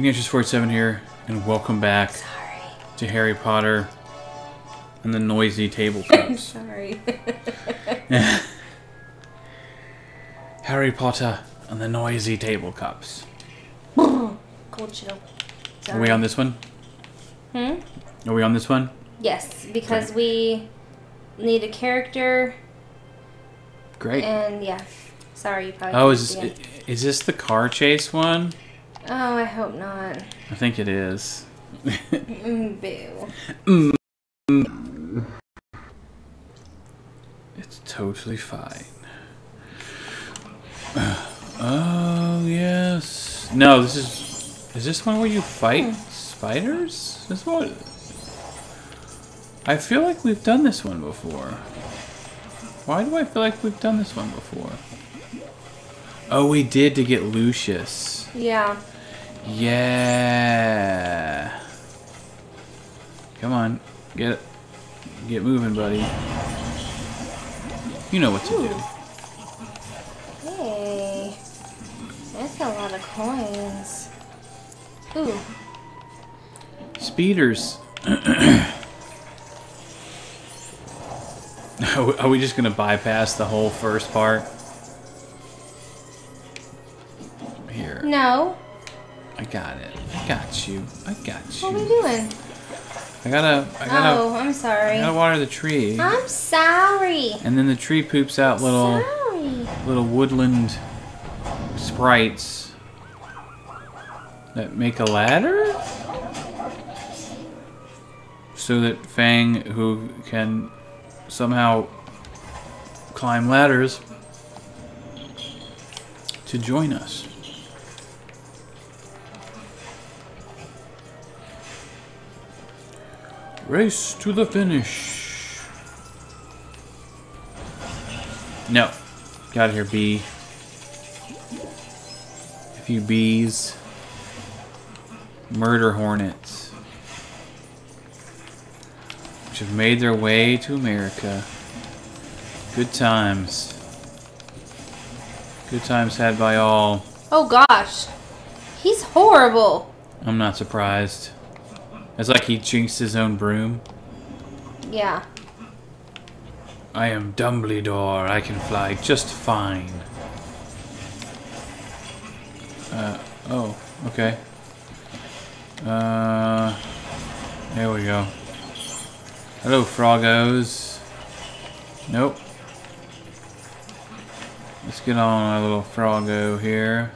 Ignatius47 here, and welcome back Sorry. to Harry Potter and the Noisy Table Cups. Sorry. Harry Potter and the Noisy Table Cups. cold chill. Are we on this one? Hmm? Are we on this one? Yes, because we need a character, Great. and yeah. Sorry, you probably. Oh, is is this the car chase one? Oh, I hope not. I think it is. Mm, boo. It's totally fine. Oh yes. No, this is. Is this one where you fight spiders? This one. I feel like we've done this one before. Why do I feel like we've done this one before? Oh, we did to get Lucius. Yeah. Yeah. Come on, get get moving, buddy. You know what to do. Hey. That's a lot of coins. Ooh. Speeders. Are we- Are we just gonna bypass the whole first part? Here, No. I got it. I got you. I got you. What are we doing? I gotta, I gotta, Oh, I'm I sorry. gotta water the tree, I'm sorry. and then the tree poops out little, Sorry. little woodland sprites that make a ladder, so that Fang, who can somehow climb ladders, to join us. Race to the finish. No. Get out of here, bee. A few bees. Murder hornets. Which have made their way to America. Good times. Good times had by all. Oh gosh. He's horrible. I'm not surprised. It's like he jinxed his own broom. Yeah. I am Dumbledore. I can fly just fine. Uh, oh, okay. Uh, there we go. Hello, Froggos. Nope. Let's get on our little Froggo here.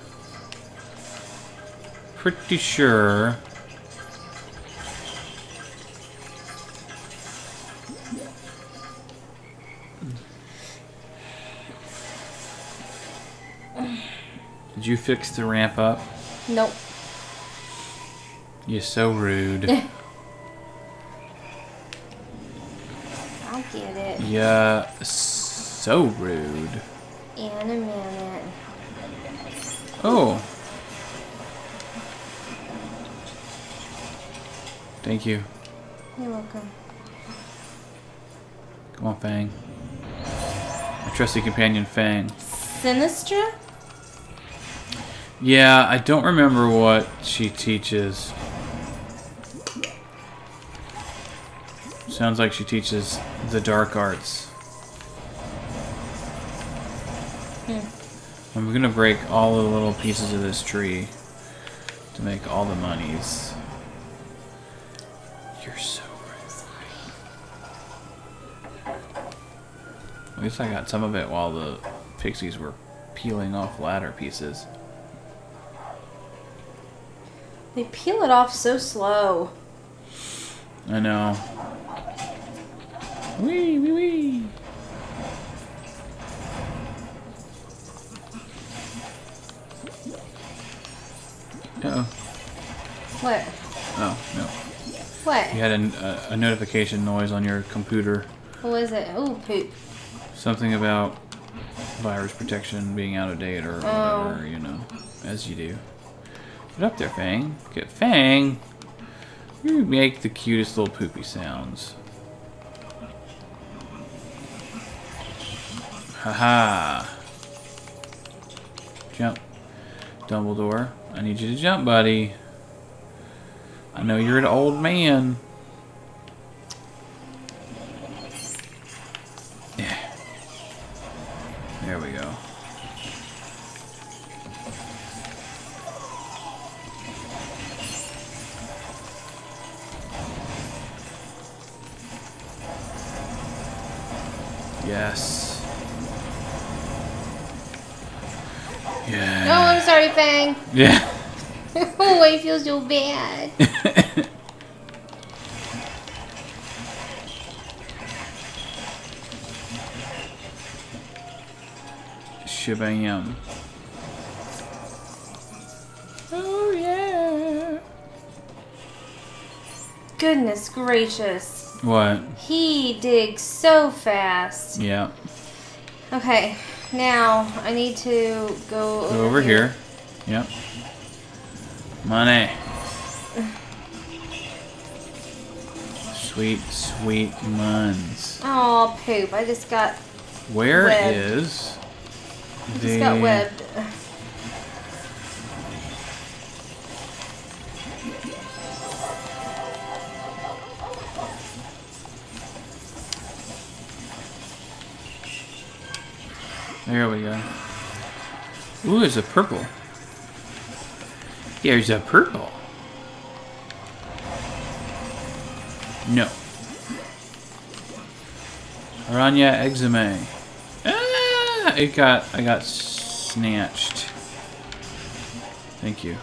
Pretty sure. You fix the ramp up? Nope. You're so rude. I'll get it yeah, so rude. in a minute. Oh. Thank you. You're welcome. Come on, Fang. My trusty companion, Fang. Sinistra? Yeah, I don't remember what she teaches. Sounds like she teaches the dark arts. Hmm. I'm gonna break all the little pieces of this tree to make all the monies. You're so rude. At least I got some of it while the pixies were peeling off ladder pieces. They peel it off so slow. I know. Wee wee wee. Uh oh. What? Oh no. What? You had a, a, a notification noise on your computer. What was it? Ooh, poop. Something about virus protection being out of date or Oh. whatever, you know, as you do. Up there, Fang. Get Fang. You make the cutest little poopy sounds. Haha. Jump. Dumbledore. I need you to jump, buddy. I know you're an old man. Yeah. There we go. Yeah. oh, I feel so bad. Shabam. Oh yeah. Goodness gracious. What? He digs so fast. Yeah. Okay, now I need to go over, Go over here. Yep. Money. Sweet, sweet muns. Oh, poop. I just got Where Webbed. is the? just got webbed. There we go. Ooh, there's a purple. There's a purple. No. Arania Exumai. Ah, it got, I got snatched. Thank you.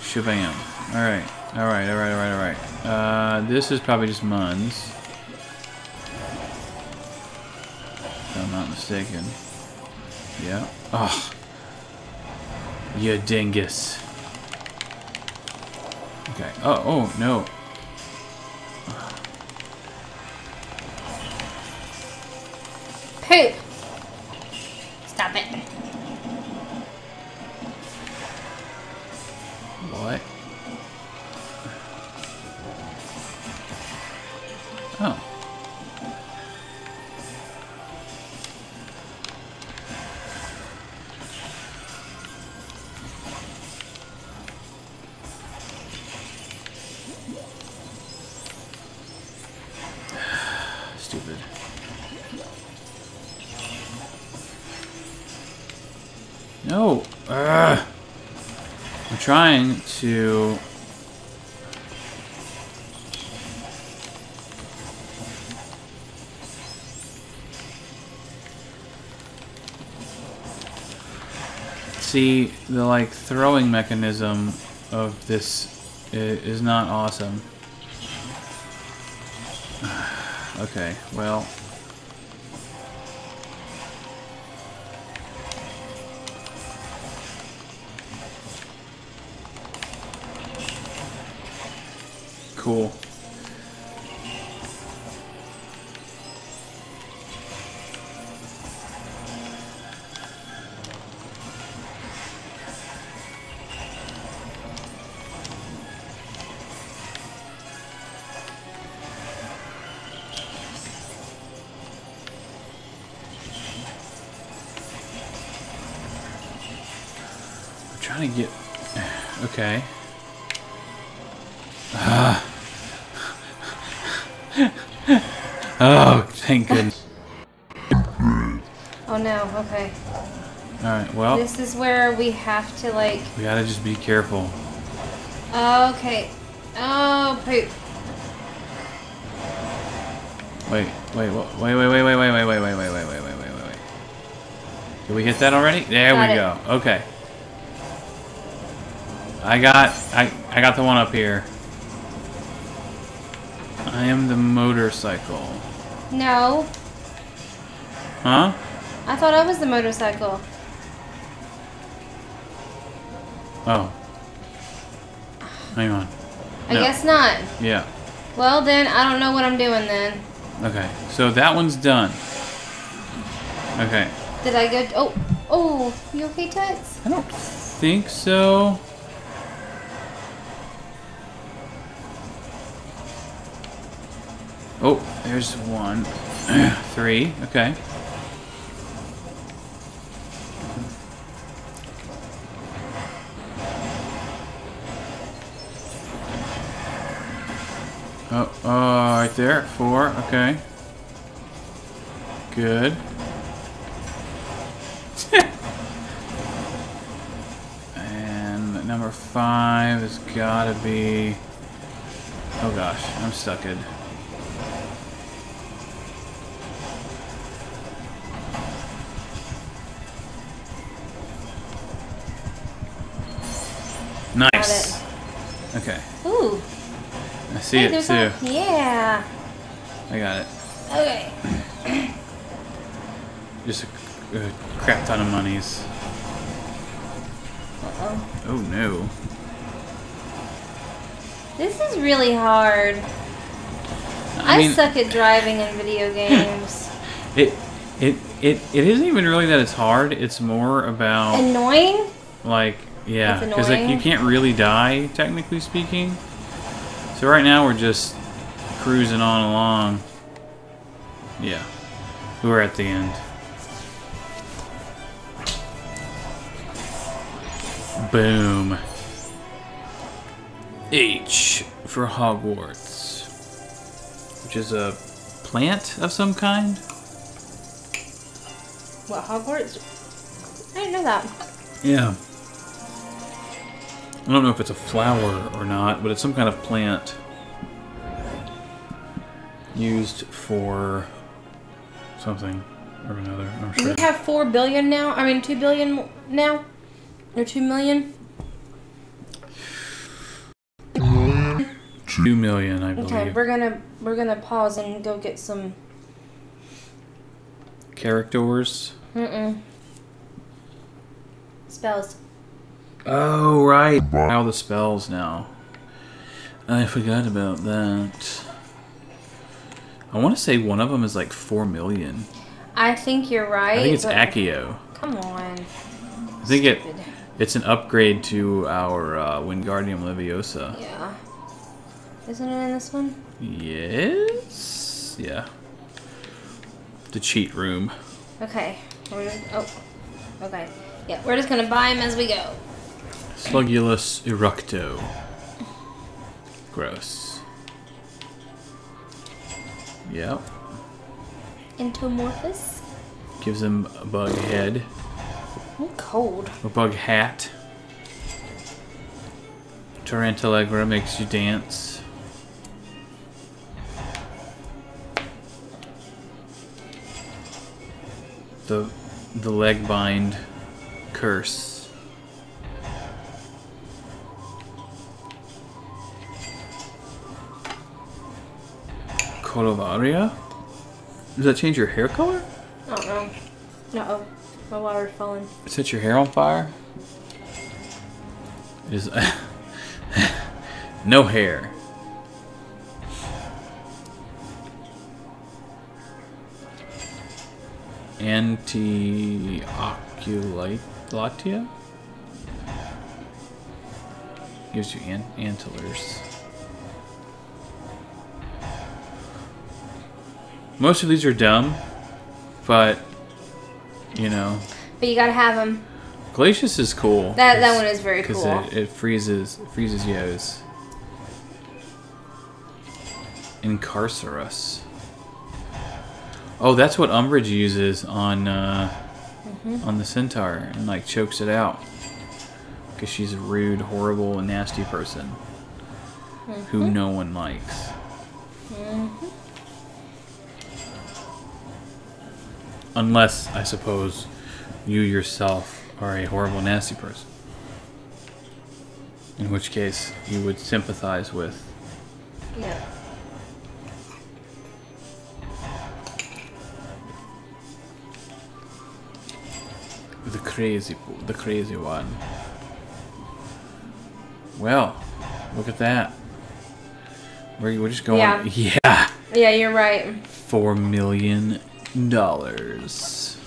Shabam. Alright, alright, alright, alright, alright. Uh, this is probably just Muns. If I'm not mistaken. Yeah. Oh. You dingus. Okay. Oh, oh, no. Poop. See, the like throwing mechanism of this is not awesome. okay, well. Cool. Where we have to like we gotta just be careful. okay. Oh poop. Wait, wait, wait, wait, wait, wait, wait, wait, wait, wait, wait, wait, wait, wait, wait, wait, wait. Did we hit that already? There Got we it. go. Okay. I got, I, I got the one up here. I am the motorcycle. No. Huh? I thought I was the motorcycle. Oh. Hang on. I No. guess not. Yeah. Well then I don't know what I'm doing then. Okay. So that one's done. Okay. Did I go oh oh you okay Tux? I don't think so. Oh, there's one. Three. Okay. Oh, oh, right there. Four. Okay. Good. and number five has gotta be. Oh gosh, I'm stuck in. Nice. Okay. Ooh. I see Hey, it too. yeah. I got it. Okay. Just a, a crap ton of monies. Uh-oh. Oh no. This is really hard. I I, mean, suck at driving in video games. it, it, it, it isn't even really that it's hard. It's more about Annoying? like, yeah, because like you can't really die technically speaking. So right now we're just cruising on along. Yeah, we're at the end. Boom. H for Hogwarts, which is a plant of some kind. What, Hogwarts? I didn't know that. Yeah. I don't know if it's a flower or not, but it's some kind of plant used for something or another. I'm sure. we have four billion now? I mean, two billion now? Or two million? Two million, I believe. Okay, we're gonna we're gonna pause and go get some. Characters. Mm-mm. Spells. Oh right. All the spells now. I forgot about that. I want to say one of them is like four million. I think you're right. I think it's but- Accio. Come on. I think it it's an upgrade to our uh, Wingardium Leviosa. Yeah. Isn't it in this one? Yes. Yeah. The cheat room. Okay. We're just, oh. Okay. Yeah, we're just gonna buy them as we go. Slugulus eructo. Gross. Yep. Entomorphis. Gives him a bug head. I'm cold. A bug hat. Tarantallegra makes you dance. The the leg bind curse. Colovaria? Does that change your hair color? I don't know. Uh-oh. My water's falling. Set your hair on fire? It is no hair. Anteoculatia? Gives you an- antlers. Most of these are dumb, but you know, But you gotta have them. Glacius is cool. That that one is very because cool. it, it freezes freezes Yos. Incarcerus. Oh, that's what Umbridge uses on uh, Mm-hmm. on the centaur and like chokes it out because she's a rude, horrible, and nasty person Mm-hmm. who no one likes. Unless, I suppose, you yourself are a horrible, nasty person. In which case, you would sympathize with. Yeah. The crazy, the crazy one. Well, look at that. We're, we're just going. Yeah. yeah, Yeah, you're right. four million dollars.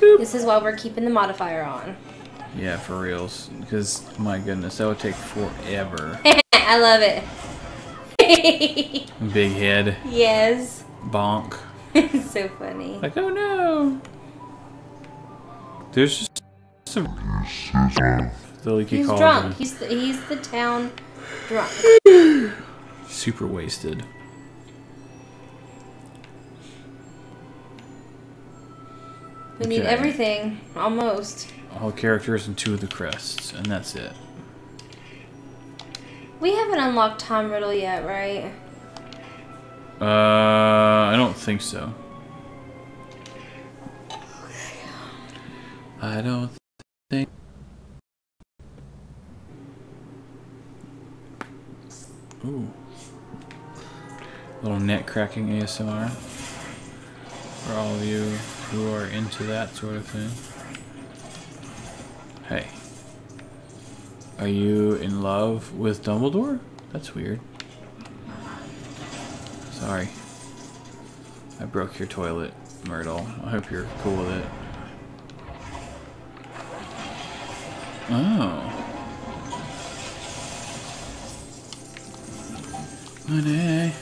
This is why we're keeping the modifier on. Yeah, for reals. Because my goodness, that would take forever. I love it. Big head, yes. bonk. It's so funny. Like, oh no. There's just some. The leaky He's drunk. He's the, he's the town drunk. Super wasted. We need Okay. everything, almost. All characters and two of the crests, and that's it. We haven't unlocked Tom Riddle yet, right? Uh, I don't think so. I don't think. Ooh. Little net cracking ASMR. For all of you who are into that sort of thing. Hey. Are you in love with Dumbledore? That's weird. Sorry. I broke your toilet, Myrtle. I hope you're cool with it. Oh. Money.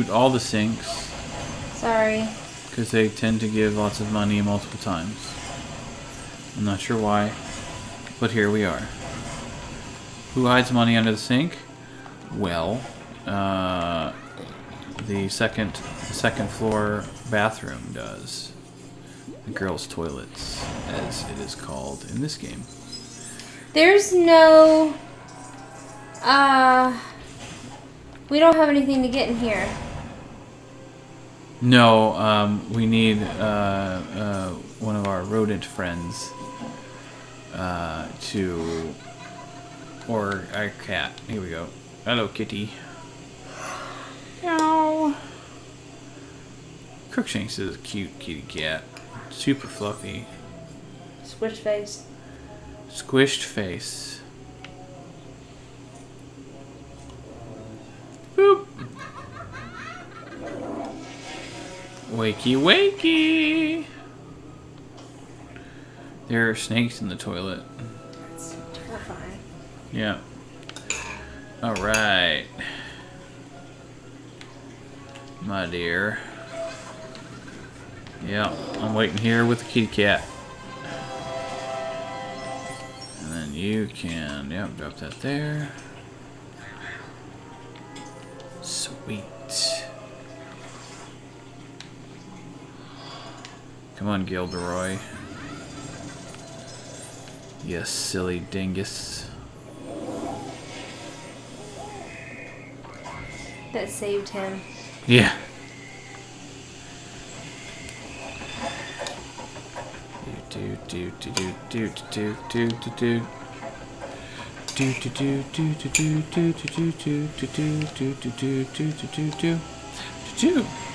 Shoot all the sinks, Sorry. because they tend to give lots of money multiple times. I'm not sure why, but here we are. Who hides money under the sink? Well, uh, the second the second floor bathroom does. The girls' toilets, as it is called in this game. There's no. Uh. We don't have anything to get in here. No, um, we need uh, uh, one of our rodent friends uh, to, or our cat. Here we go. Hello, kitty. Meow. Crookshanks is a cute kitty cat. Super fluffy. Squished face. Squished face. Boop. Wakey, wakey. There are snakes in the toilet. That's terrifying. Yeah. All right. My dear. Yeah, I'm waiting here with the kitty cat. And then you can, yep, drop that there. Come on, Gilderoy. You silly dingus. That saved him. Yeah. Do do do do do do do do do. Do do do do do do do do do do do do do do do do do do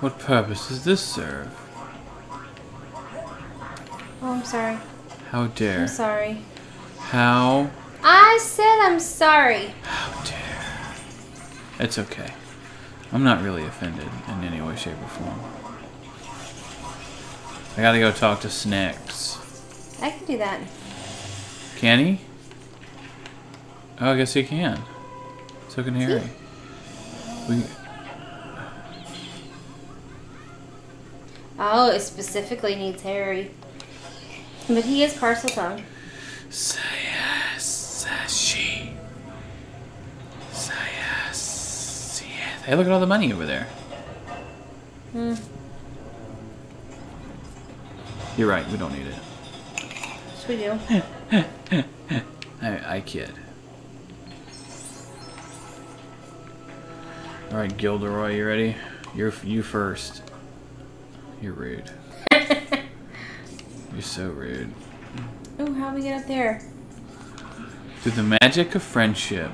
What purpose does this serve? Oh, I'm sorry. How dare? I'm sorry. How? I said I'm sorry. How dare? It's okay. I'm not really offended in any way, shape, or form. I gotta go talk to Snacks. I can do that. Can he? Oh, I guess he can. So can Harry. We, Oh, it specifically needs Harry. But he is Parseltongue. Sayasashi. Sayas. Hey, look at all the money over there. Hmm. You're right, we don't need it. Yes, we do. I, I kid. All right, Gilderoy, you ready? You're you first. You're rude. You're so rude. Ooh, how do we get up there? Through the magic of friendship.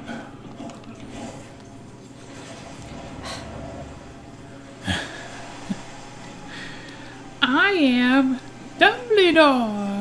I am Dumbledore.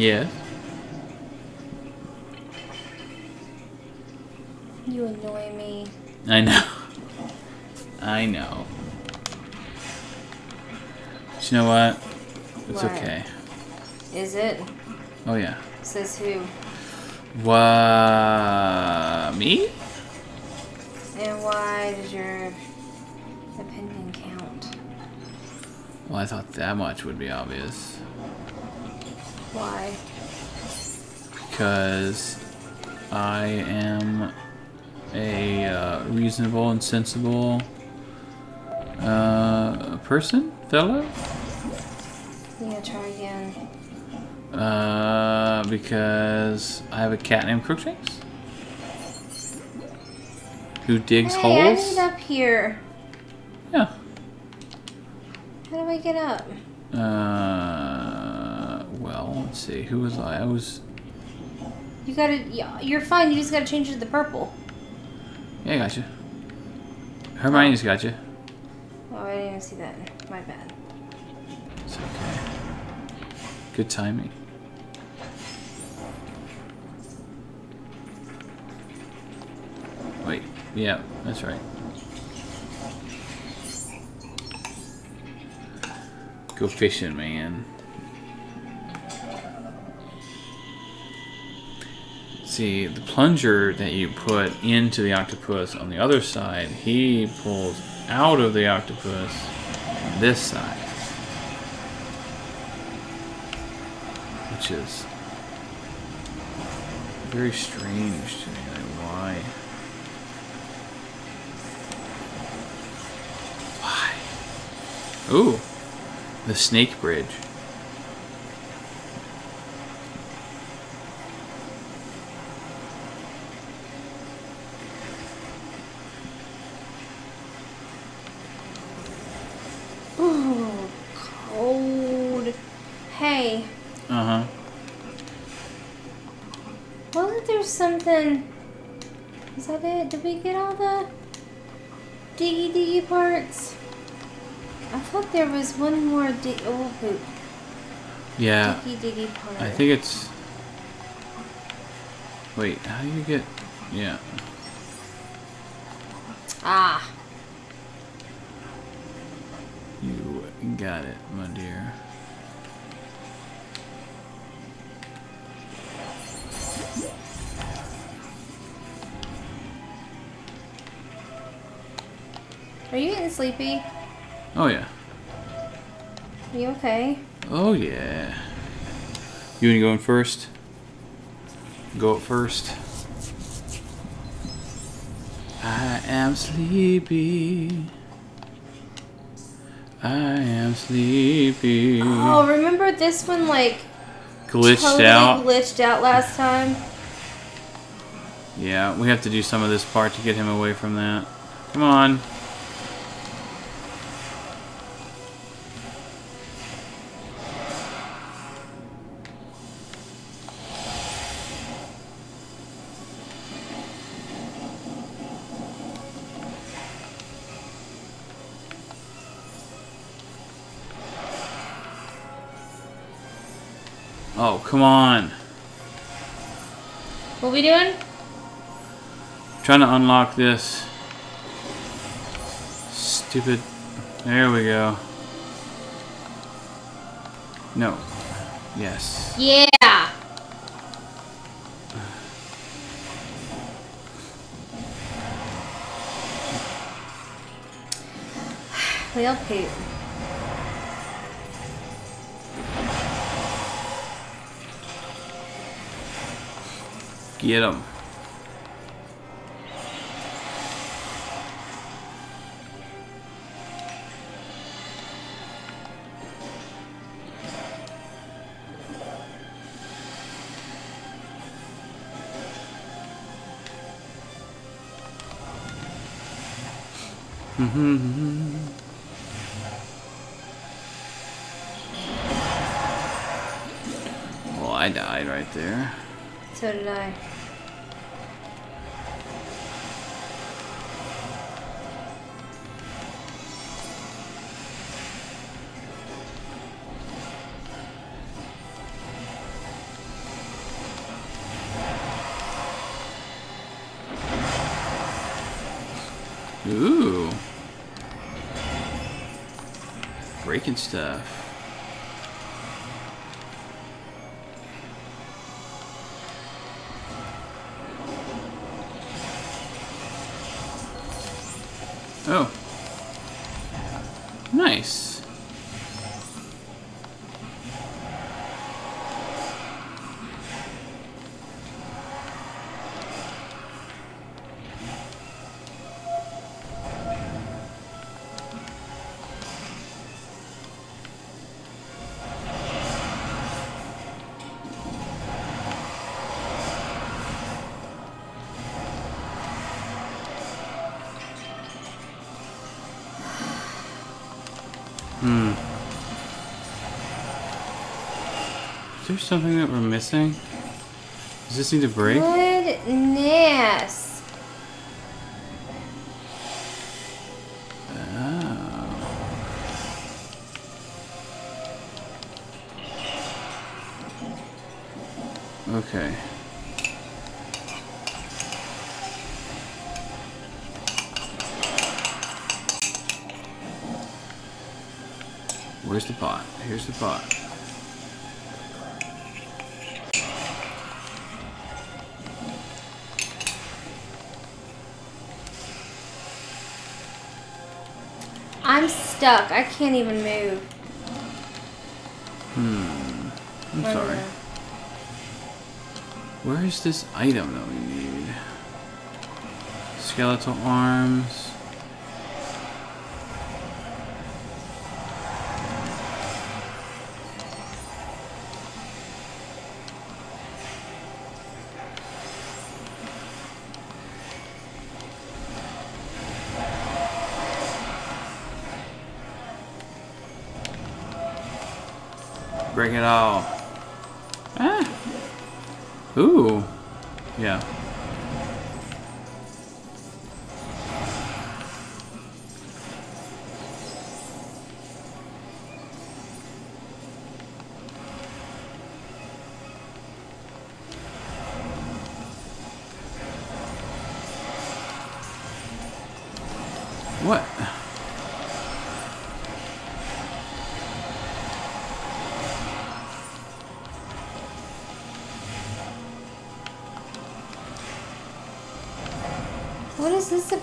Yes. You annoy me. I know. I know. But you know what? It's What? okay. Is it? Oh yeah. Says who? What? Me? And why does your opinion count? Well, I thought that much would be obvious. Why? Because I am a uh, reasonable and sensible uh, person, fellow. You gonna try again? Uh, because I have a cat named Crookshanks who digs hey, I holes. need up here. Yeah. How do I get up? Uh, let's see. Who was I? I was. You gotta. You're fine. You just gotta change it to the purple. Yeah, I got you. Hermione's got you. Oh, I didn't even see that. My bad. It's okay. Good timing. Wait, yeah, that's right. Go fishing, man. See, the plunger that you put into the octopus on the other side, he pulls out of the octopus on this side. Which is very strange to me. Like, why? Why? Ooh, the snake bridge. Ooh, cold. Hey, Uh huh. wasn't there something? Is that it? Did we get all the diggy diggy parts? I thought there was one more dig. Oh, poop. Yeah, Diggy diggy part. I think it's. Wait, how do you get? Yeah. Ah. You got it, my dear. Are you getting sleepy? Oh yeah. Are you okay? Oh yeah. You wanna go in first? Go up first. I am sleepy. I am sleepy. Oh, remember this one like Glitched totally out. glitched out last time? Yeah, we have to do some of this part to get him away from that. Come on. Come on. What we doing? Trying to unlock this. Stupid. There we go. No. Yes. Yeah. Well, poop. Get him. Well, I died right there. So did I. Ooh. Breaking stuff. Something that we're missing? Does this need to break? Goodness. Oh. Okay. Where's the pot? Here's the pot. Stuck. I can't even move. Hmm. I'm sorry. Where is this item that we need? Skeletal arms. Break it all. Ah. Ooh. Yeah.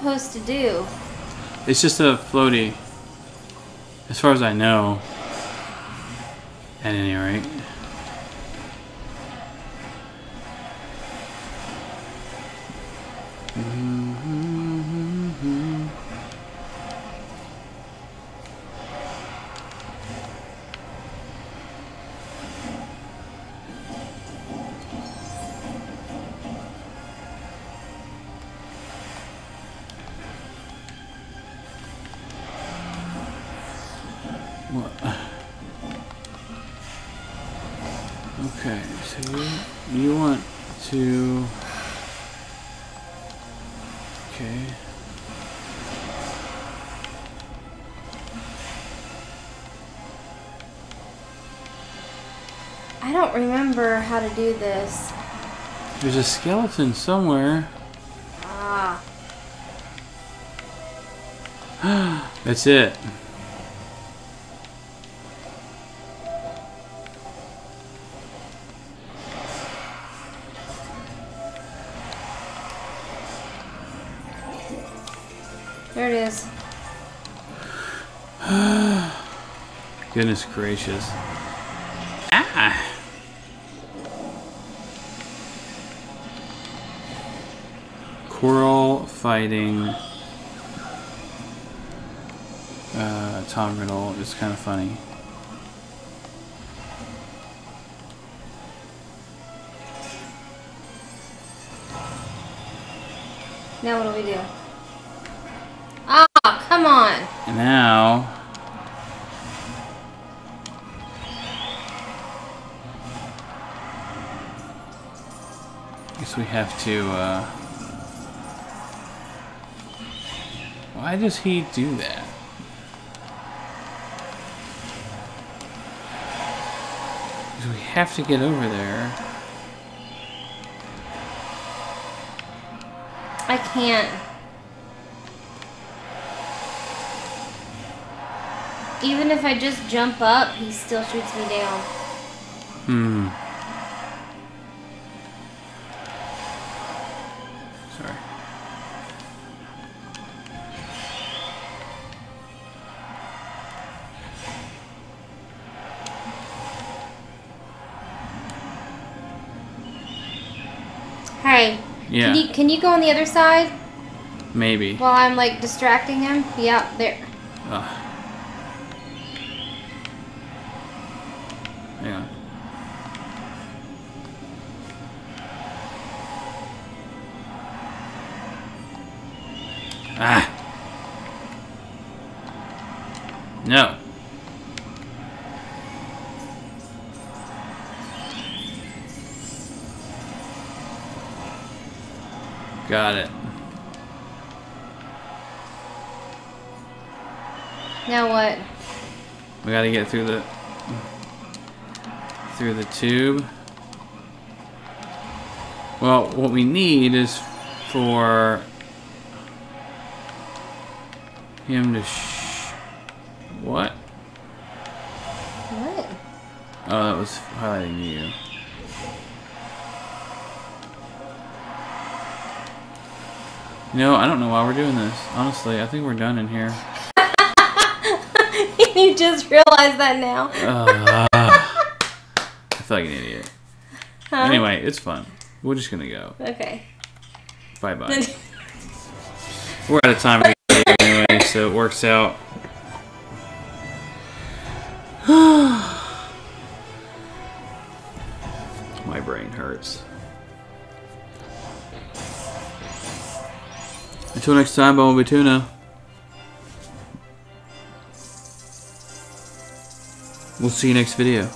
Supposed to do? It's just a floaty. As far as I know. Okay, you, you want to. Okay. I don't remember how to do this. There's a skeleton somewhere. Ah. That's it Goodness gracious. Ah! Coral fighting uh, Tom Riddle is kind of funny. Now what do we do? Ah, come on. Now. have to, uh... Why does he do that? Because we have to get over there. I can't. Even if I just jump up, he still shoots me down. Hmm. Yeah, can you can you go on the other side maybe. while I'm like distracting him? Yeah, there. Ugh. Got it. Now what? We gotta get through the through the tube. Well, what we need is for him to sh- what? What? Oh, that was highlighting you. You know, I don't know why we're doing this. Honestly, I think we're done in here. you just realized that now. Uh, I feel like an idiot. Huh? Anyway, it's fun. We're just gonna go. Okay. Bye bye. We're out of time anyway, so it works out. Until next time, Bumblebee Tuna. We'll see you next video.